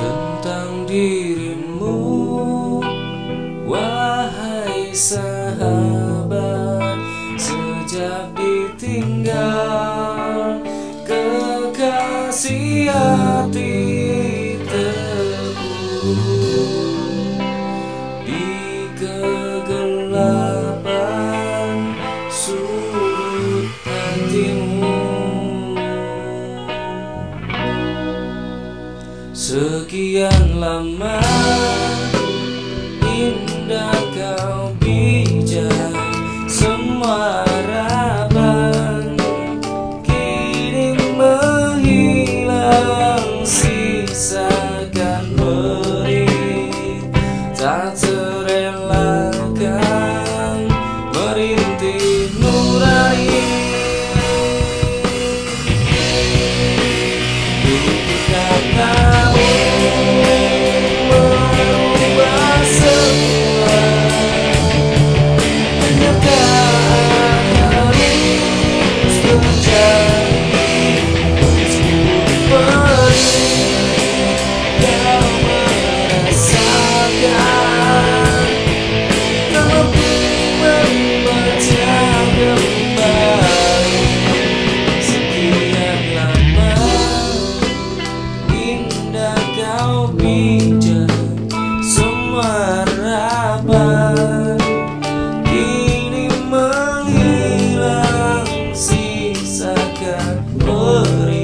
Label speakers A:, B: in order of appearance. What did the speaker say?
A: Tentang diri sahabat sejak ditinggal kekasih hati terpuruk di kegelapan sudut hatimu sekian lama. glory.